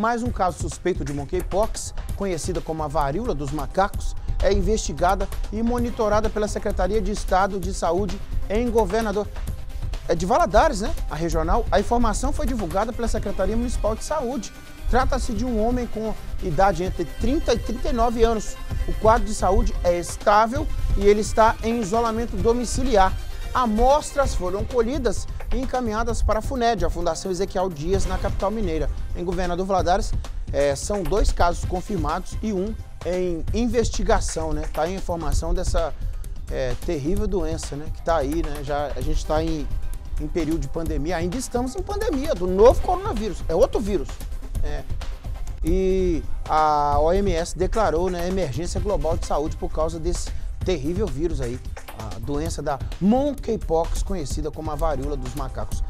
Mais um caso suspeito de monkeypox, conhecida como a varíola dos macacos, é investigada e monitorada pela Secretaria de Estado de Saúde em Governador é de Valadares, né? A regional. A informação foi divulgada pela Secretaria Municipal de Saúde. Trata-se de um homem com idade entre 30 e 39 anos. O quadro de saúde é estável e ele está em isolamento domiciliar. Amostras foram colhidas e encaminhadas para a FUNED, a Fundação Ezequiel Dias, na capital mineira. Em Governador Valadares, é, são dois casos confirmados e um em investigação, né? Está em informação dessa é, terrível doença, né? Que está aí, né? Já, a gente está em, em período de pandemia, ainda estamos em pandemia do novo coronavírus, é outro vírus. É. E a OMS declarou né, emergência global de saúde por causa desse terrível vírus aí, a doença da monkeypox, conhecida como a varíola dos macacos.